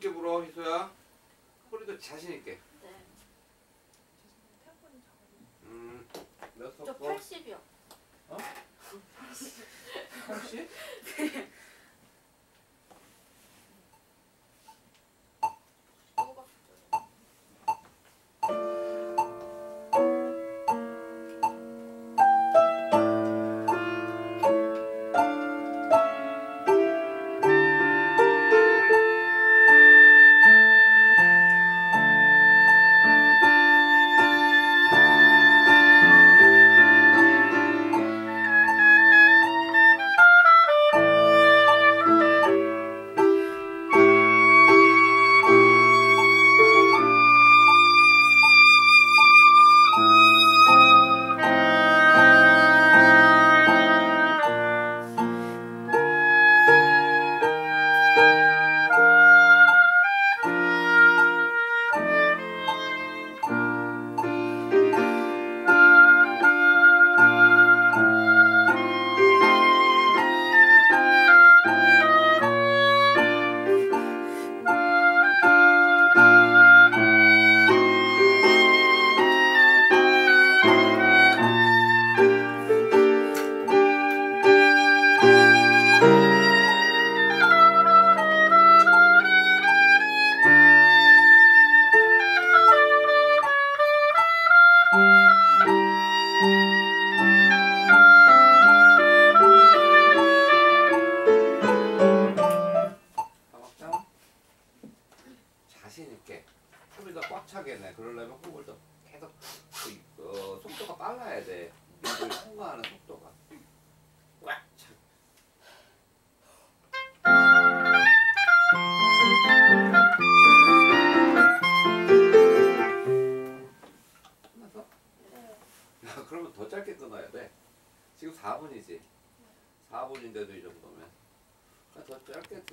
자신있게 불어, 희소야. 소리도 자신있게. 네. 음, 몇 저 섞어? 80이요. 어? 80? 내 그러려면 호흡을 더 계속 그, 어, 속도가 빨라야 돼. 입을 통과하는 속도가. 그러면 더 짧게 끊어야 돼. 지금 4분이지. 4분인데도 이 정도면. 더 짧게